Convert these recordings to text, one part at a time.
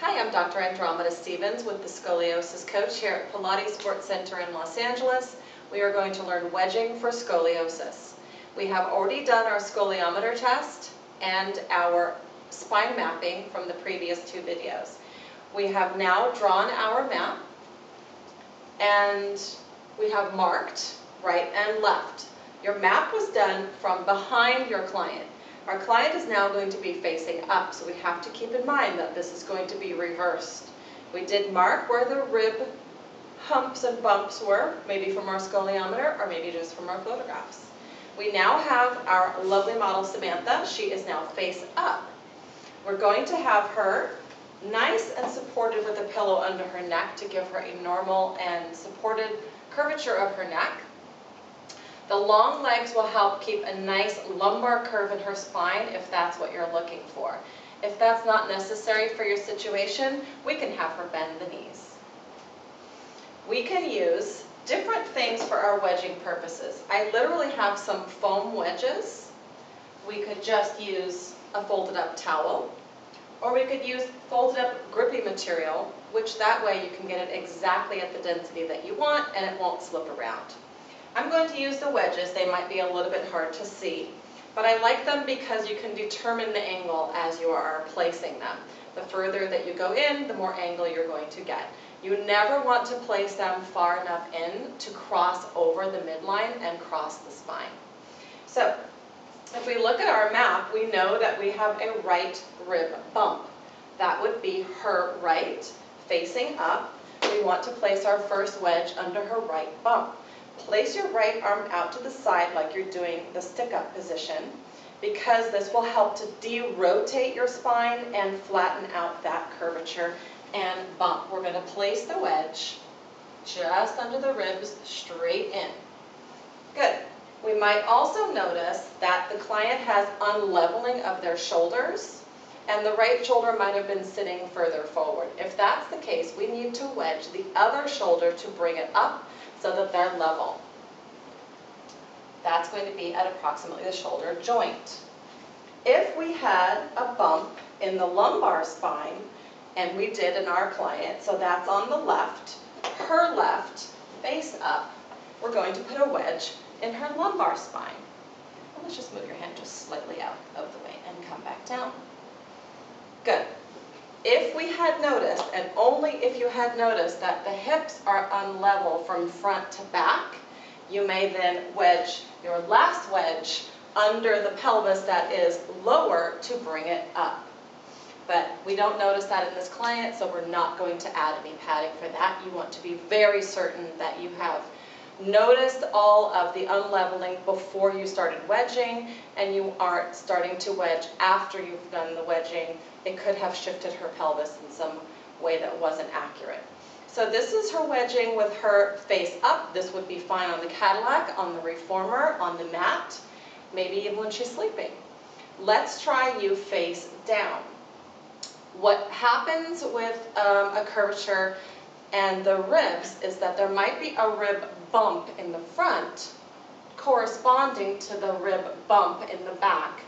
Hi, I'm Dr. Andromeda Stevens with the Scoliosis Coach here at Pilates Sports Center in Los Angeles. We are going to learn wedging for scoliosis. We have already done our scoliometer test and our spine mapping from the previous two videos. We have now drawn our map and we have marked right and left. Your map was done from behind your client. Our client is now going to be facing up, so we have to keep in mind that this is going to be reversed. We did mark where the rib humps and bumps were, maybe from our scoliometer or maybe just from our photographs. We now have our lovely model Samantha. She is now face up. We're going to have her nice and supported with a pillow under her neck to give her a normal and supported curvature of her neck. The long legs will help keep a nice lumbar curve in her spine if that's what you're looking for. If that's not necessary for your situation, we can have her bend the knees. We can use different things for our wedging purposes. I literally have some foam wedges. We could just use a folded up towel, or we could use folded up grippy material, which that way you can get it exactly at the density that you want and it won't slip around. I'm going to use the wedges. They might be a little bit hard to see, but I like them because you can determine the angle as you are placing them. The further that you go in, the more angle you're going to get. You never want to place them far enough in to cross over the midline and cross the spine. So if we look at our map, we know that we have a right rib bump. That would be her right facing up. We want to place our first wedge under her right bump. Place your right arm out to the side like you're doing the stick-up position because this will help to de-rotate your spine and flatten out that curvature and bump. We're going to place the wedge just under the ribs, straight in. Good. We might also notice that the client has unleveling of their shoulders and the right shoulder might have been sitting further forward. If that's the case, we need to wedge the other shoulder to bring it up so that they're level. That's going to be at approximately the shoulder joint. If we had a bump in the lumbar spine, and we did in our client, so that's on the left, her left, face up, we're going to put a wedge in her lumbar spine. let's just move your hand just slightly out of the way and come back down. Good. If we had noticed, and only if you had noticed that the hips are unlevel from front to back, you may then wedge your last wedge under the pelvis that is lower to bring it up. But we don't notice that in this client, so we're not going to add any padding for that. You want to be very certain that you have noticed all of the unleveling before you started wedging and you aren't starting to wedge after you've done the wedging. It could have shifted her pelvis in some way that wasn't accurate. So this is her wedging with her face up. This would be fine on the Cadillac, on the reformer, on the mat, maybe even when she's sleeping. Let's try you face down. What happens with um, a curvature and the ribs is that there might be a rib bump in the front corresponding to the rib bump in the back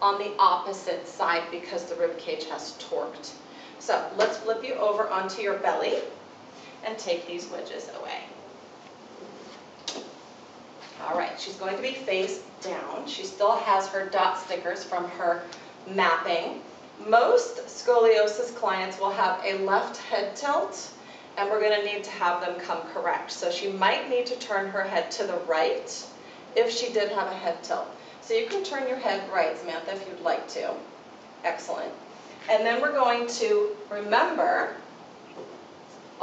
on the opposite side because the rib cage has torqued. So let's flip you over onto your belly and take these wedges away. All right, she's going to be face down. She still has her dot stickers from her mapping. Most scoliosis clients will have a left head tilt and we're going to need to have them come correct. So she might need to turn her head to the right if she did have a head tilt. So you can turn your head right, Samantha, if you'd like to. Excellent. And then we're going to remember,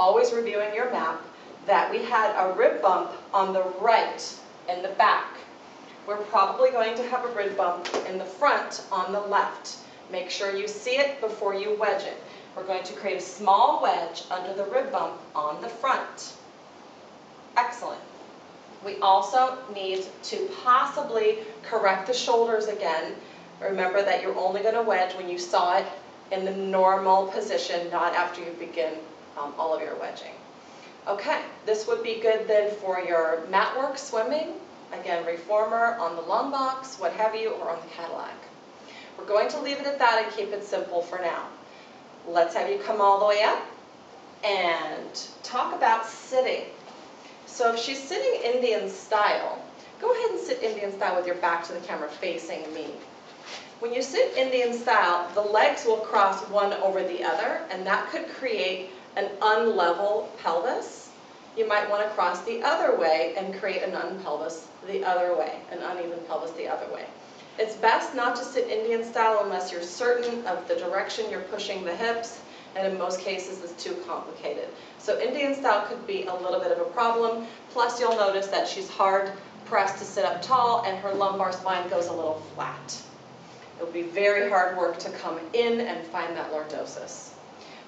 always reviewing your map, that we had a rib bump on the right in the back. We're probably going to have a rib bump in the front on the left. Make sure you see it before you wedge it. We're going to create a small wedge under the rib bump on the front. Excellent. We also need to possibly correct the shoulders again. Remember that you're only going to wedge when you saw it in the normal position, not after you begin um, all of your wedging. Okay, this would be good then for your mat work swimming, again, reformer on the long box, what have you, or on the Cadillac. We're going to leave it at that and keep it simple for now. Let's have you come all the way up and talk about sitting. So if she's sitting Indian style, go ahead and sit Indian style with your back to the camera facing me. When you sit Indian style, the legs will cross one over the other, and that could create an unlevel pelvis. You might want to cross the other way and create an unpelvis the other way, an uneven pelvis the other way. It's best not to sit Indian style unless you're certain of the direction you're pushing the hips, and in most cases it's too complicated. So Indian style could be a little bit of a problem, plus you'll notice that she's hard pressed to sit up tall and her lumbar spine goes a little flat. It'll be very hard work to come in and find that lordosis.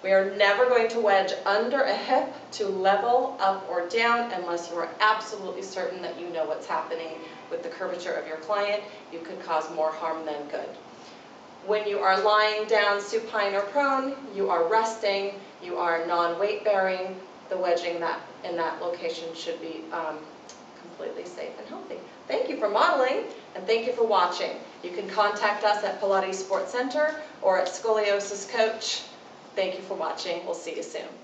We are never going to wedge under a hip to level up or down unless you are absolutely certain that you know what's happening with the curvature of your client. You could cause more harm than good. When you are lying down supine or prone, you are resting, you are non-weight bearing. The wedging that in that location should be um, completely safe and healthy. Thank you for modeling and thank you for watching. You can contact us at Pilates Sports Center or at Scoliosis Coach. Thank you for watching. We'll see you soon.